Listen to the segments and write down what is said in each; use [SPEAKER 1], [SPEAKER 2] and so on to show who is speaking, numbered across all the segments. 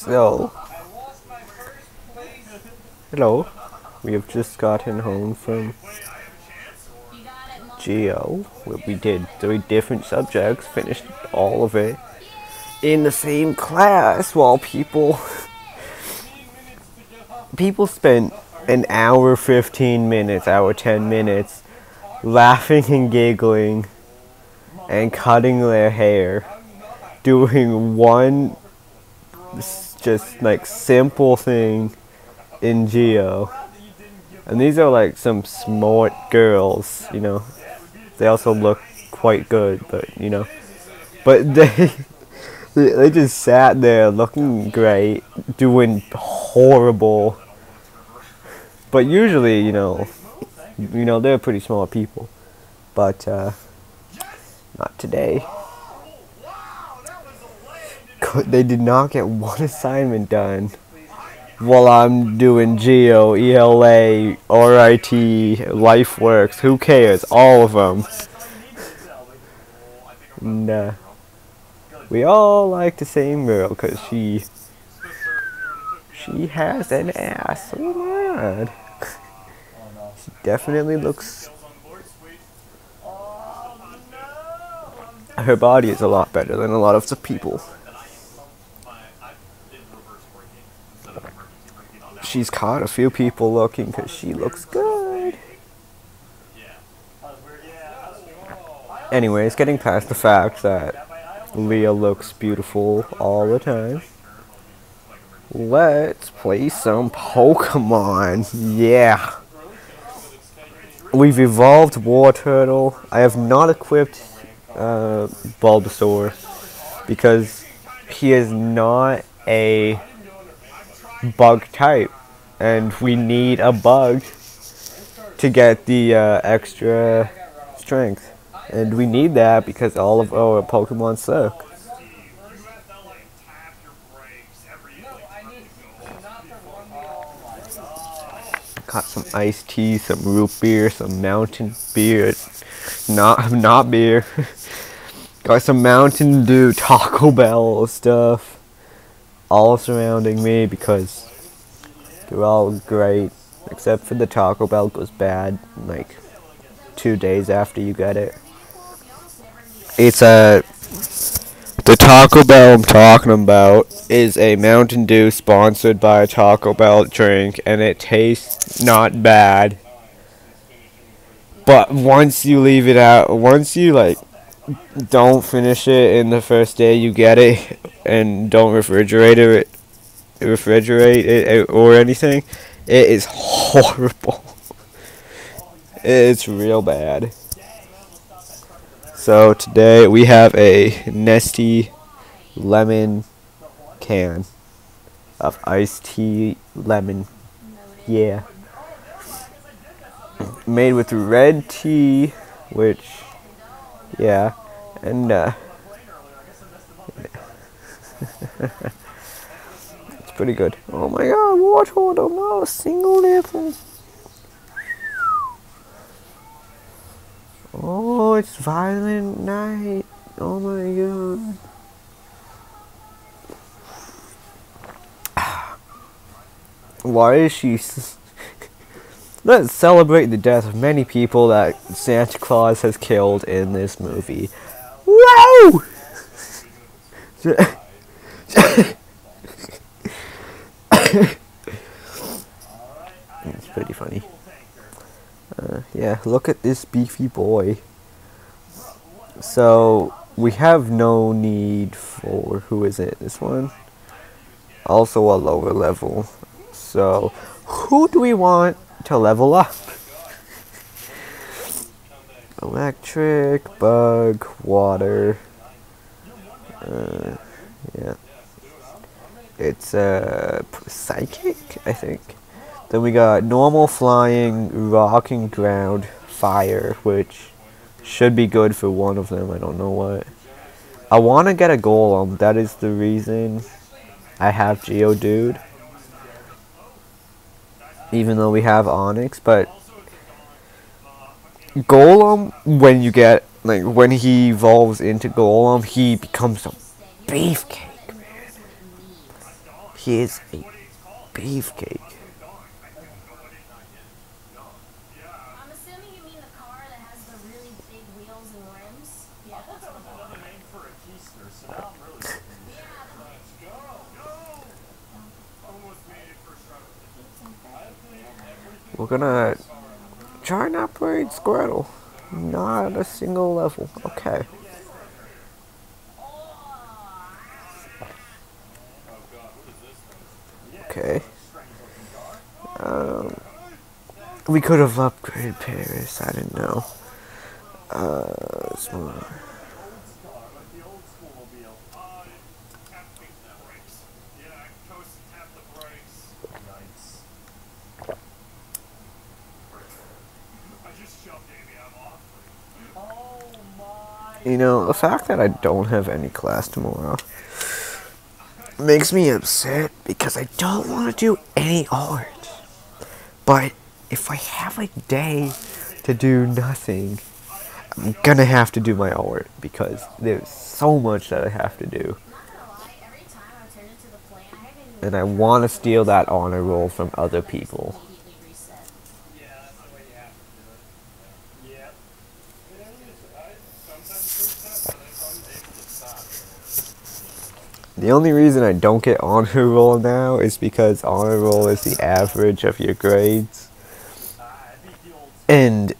[SPEAKER 1] So, hello. We have just gotten home from Geo, where we did three different subjects, finished all of it in the same class while people people spent an hour 15 minutes, hour 10 minutes laughing and giggling and cutting their hair doing one just like simple thing in Geo. And these are like some smart girls, you know. They also look quite good, but you know. But they they just sat there looking great, doing horrible. But usually, you know, you know they're pretty smart people. But uh not today. Could- They did not get one assignment done while I'm doing Geo, ELA, RIT, LifeWorks. Who cares? All of them. And, uh, we all like the same girl because she she has an ass. Oh god. She definitely looks. Her body is a lot better than a lot of the people. She's caught a few people looking because she looks good. Anyways, getting past the fact that Leah looks beautiful all the time. Let's play some Pokemon. Yeah. We've evolved Wartortle. I have not equipped uh, Bulbasaur because he is not a bug type, and we need a bug to get the uh, extra strength. And we need that because all of our Pokemon suck. Got some iced tea, some root beer, some mountain beer. Not not beer. Got some Mountain Dew, Taco Bell stuff. All surrounding me because they're all great. Except for the Taco Bell goes bad like two days after you get it. It's a the Taco Bell I'm talking about is a Mountain Dew sponsored by a Taco Bell drink, and it tastes not bad. But once you leave it out, once you like don't finish it in the first day you get it, and don't refrigerate it, refrigerate it or anything, it is horrible. It's real bad. So today we have a Nestea lemon can of iced tea lemon. Yeah. Made with red tea, which, yeah, and uh, pretty good. Oh my god, on a single nipple. Oh, it's Violent Night. Oh my god. Why is she. Let's celebrate the death of many people that Santa Claus has killed in this movie. Whoa! it's pretty funny. Uh, yeah, look at this beefy boy. So, we have no need for. Who is it? This one? Also a lower level. So, who do we want to level up? Electric, bug, water. Uh, yeah. It's uh, psychic, I think. Then we got normal flying, rocking ground, fire, which should be good for one of them. I don't know what. I want to get a golem. That is the reason I have Geodude. Even though we have Onix, but Golem, when you get like when he evolves into Golem, he becomes a beefcake, man. He is a beefcake.
[SPEAKER 2] I'm assuming you mean the car that has the really big wheels and rims. Yeah, that's what
[SPEAKER 3] Another name for a keister, so now I'm really confused. Let's go. Go. Almost made it first try with the
[SPEAKER 1] We're gonna try and upgrade Squirtle. Not a single level. Okay. Okay. Um, we could have upgraded Paras. I didn't know. Uh, small-
[SPEAKER 3] car, like the old school mobile. Uh, tap the brakes. Yeah, coast and tap the brakes. Nice. I just shoved Amy out of Oh my.
[SPEAKER 1] You know, the fact that I don't have any class tomorrow makes me upset because I don't want to do any art. But if I have a day to do nothing, I'm gonna have to do my art because there's so much that I have to do. And I want to steal that honor roll from other people.
[SPEAKER 2] immediately reset.
[SPEAKER 3] Yeah, that's the way you have to do it. Yep. Yeah, it is. I sometimes reset, but if I'm able to stop.
[SPEAKER 1] The only reason I don't get honor roll now is because honor roll is the average of your grades. And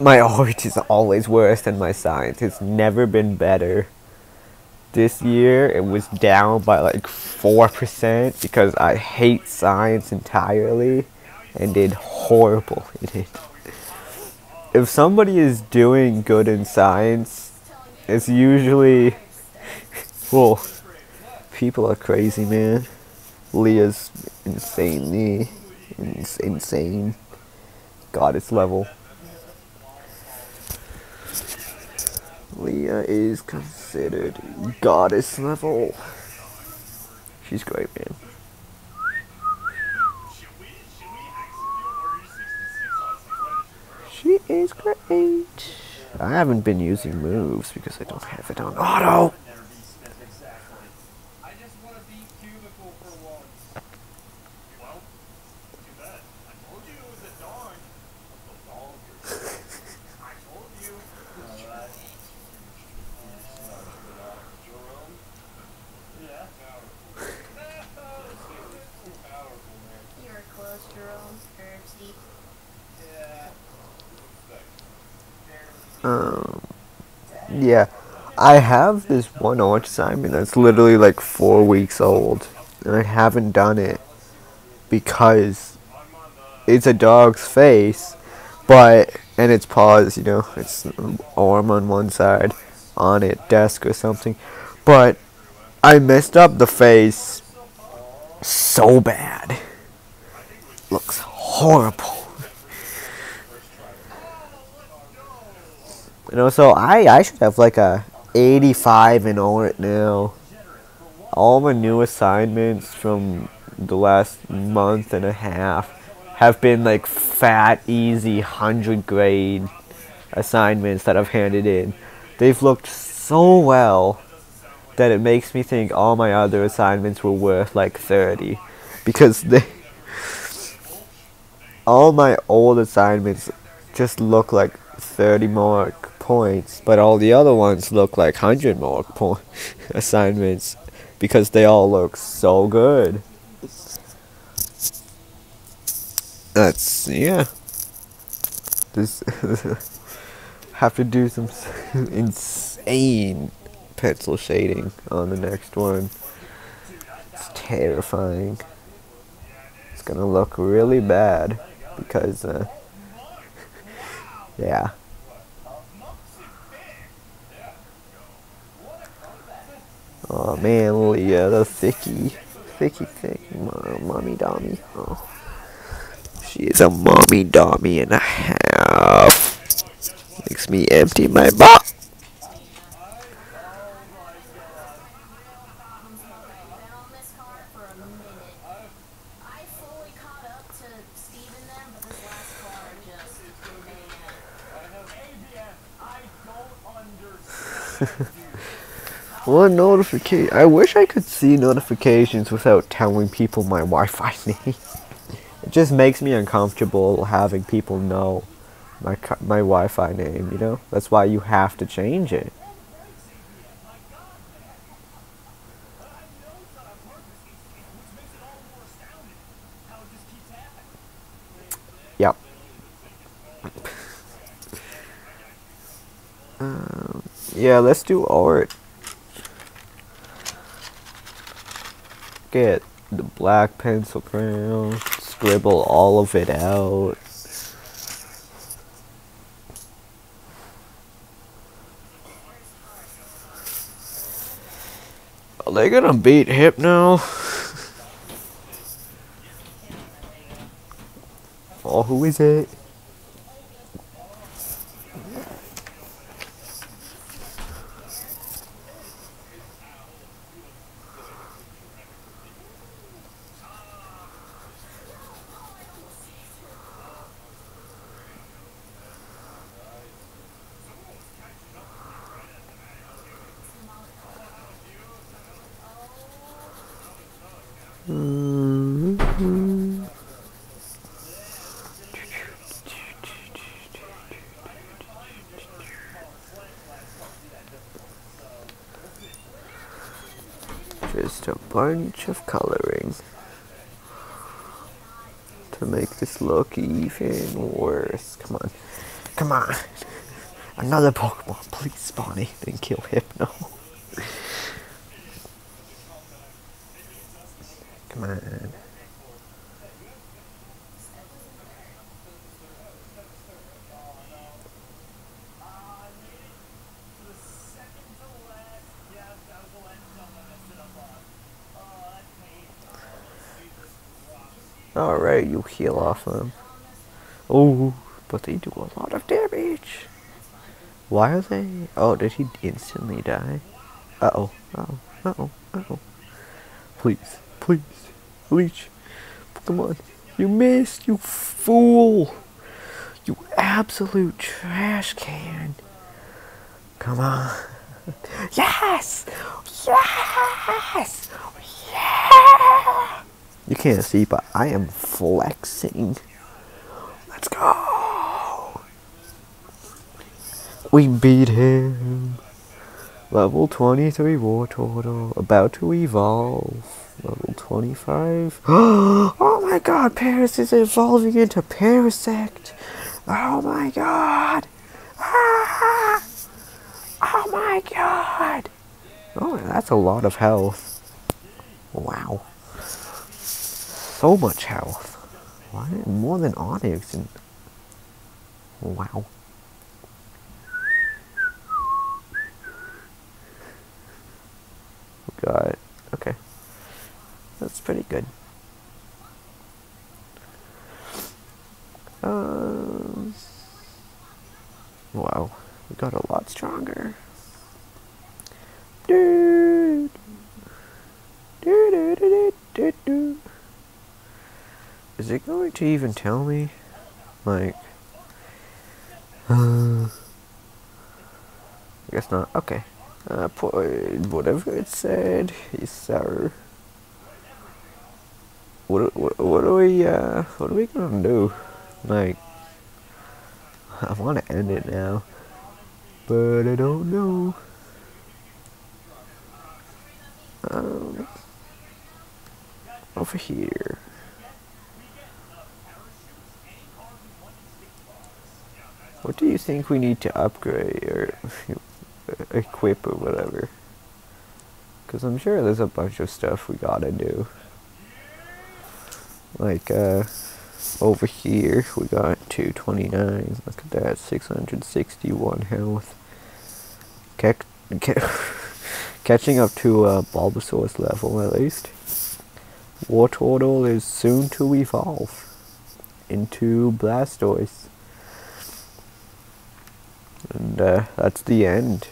[SPEAKER 1] my art is always worse than my science. It's never been better. This year it was down by like 4% because I hate science entirely and did horrible in it. If somebody is doing good in science, it's usually. Well, people are crazy, man. Leah's insanely ins- insane goddess level. Leah is considered goddess level. She's great, man.
[SPEAKER 3] Should we, should we execute Order 66 on What is your
[SPEAKER 1] She is great. I haven't been using moves because I don't have it on auto.
[SPEAKER 3] Never be Smith exactly. I just want to beat Cubicle for once. Well, too bad. I told you it was a dog. A dog. I told you. Alright. Jerome? Yeah. Too powerful, man.
[SPEAKER 2] You were close, Jerome. Or Steve.
[SPEAKER 3] Yeah.
[SPEAKER 1] Um, yeah, I have this one art assignment that's literally like four weeks old, and I haven't done it because it's a dog's face, but and its paws, you know, its arm on one side, on it desk or something, but I messed up the face so bad. Looks horrible. You know, so I I should have like a 85 in art now. All my new assignments from the last month and a half have been like fat, easy, 100 grade assignments that I've handed in. They've looked so well that it makes me think all my other assignments were worth like 30 because they all my old assignments just look like 30 mark points, but all the other ones look like 100 mark point assignments because they all look so good. That's yeah. This have to do some insane pencil shading on the next one. It's terrifying. It's gonna look really bad because uh, yeah. Oh man, Leah, the thicky, thicky thick, mo- mommy dommy. Oh, she is a mommy dommy and a half. Makes me empty my box.
[SPEAKER 2] Been on this car for a minute. I fully caught up to Steve and them, but this last car just, man.
[SPEAKER 3] I have ABN. I don't understand. dude. How
[SPEAKER 1] What notification? I wish I could see notifications without telling people my Wi-Fi name. it just makes me uncomfortable having people know my my Wi-Fi name. You know, that's why you have to change it. Yep. Um, yeah, let's do art. Get the black pencil crayon, scribble all of it out. Are they gonna beat Hypno? oh, who is it? Just a bunch of coloring to make this look even worse. Come on. Come on. Another Pokemon, please, Spawny. Then kill Hypno. Come on. Alright, you heal off them. Oh, but they do a lot of damage. Why are they? Oh, did he instantly die? Uh oh. Uh oh. Uh oh. Uh oh. Please. Please. Leech. Come on. You missed, you fool. You absolute trash can. Come on. Yes! Yes! Yeah! You can't see, but I am flexing. Let's go! We beat him. Level 23 Wartortle. About to evolve. Level 25. oh my god, Paras is evolving into Parasect. Oh my god. Ah! Oh my god. Oh, that's a lot of health. Wow. So much health. Why? More than Onix. And... Wow. Got it. Okay. That's pretty good. Um, wow. We got a lot stronger. Do, do, do, do, do, do. Is it going to even tell me? Like, uh, I guess not. Okay. Uh, whatever it said. Yes, sir. What, what, what are we, uh, what are we gonna do? Like, I want to end it now, but I don't know. Um, over here. What do you think we need to upgrade or equip or whatever? Because I'm sure there's a bunch of stuff we gotta do. Like, uh, over here we got 229. Look at that, 661 health. Catching up to uh, Bulbasaur's level at least. Wartortle is soon to evolve into Blastoise. And uh, that's the end.